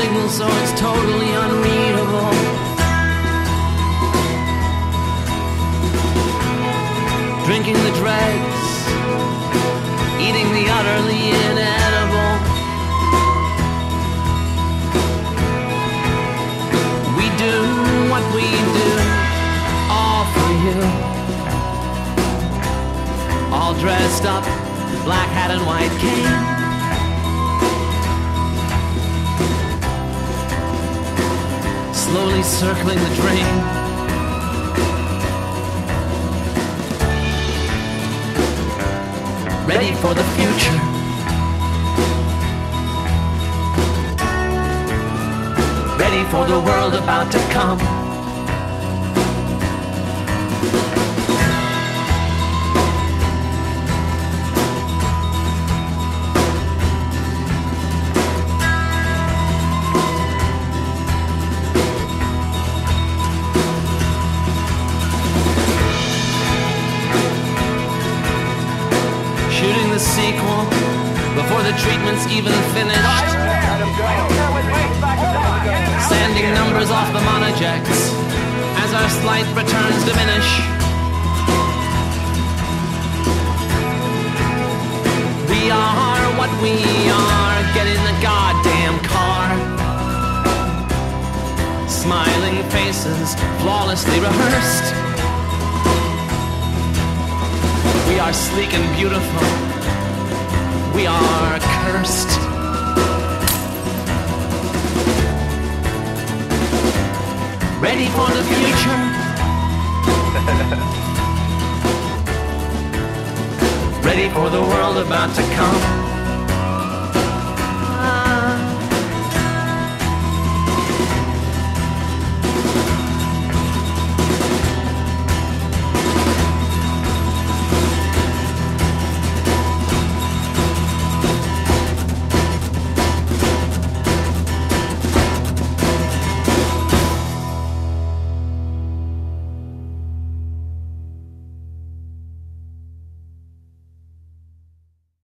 signal so it's totally unreadable. Drinking the dregs, eating the utterly inedible. We do what we do, all for you. All dressed up, black hat and white cane. Slowly circling the drain. Ready for the future. Ready for the world about to come. Sequel before the treatment's even finished. Sanding numbers off the monojects as our slight returns diminish. We are what we are. Get in the goddamn car. Smiling faces, flawlessly rehearsed. We are sleek and beautiful. We are cursed. Ready for the future. Ready for the world about to come.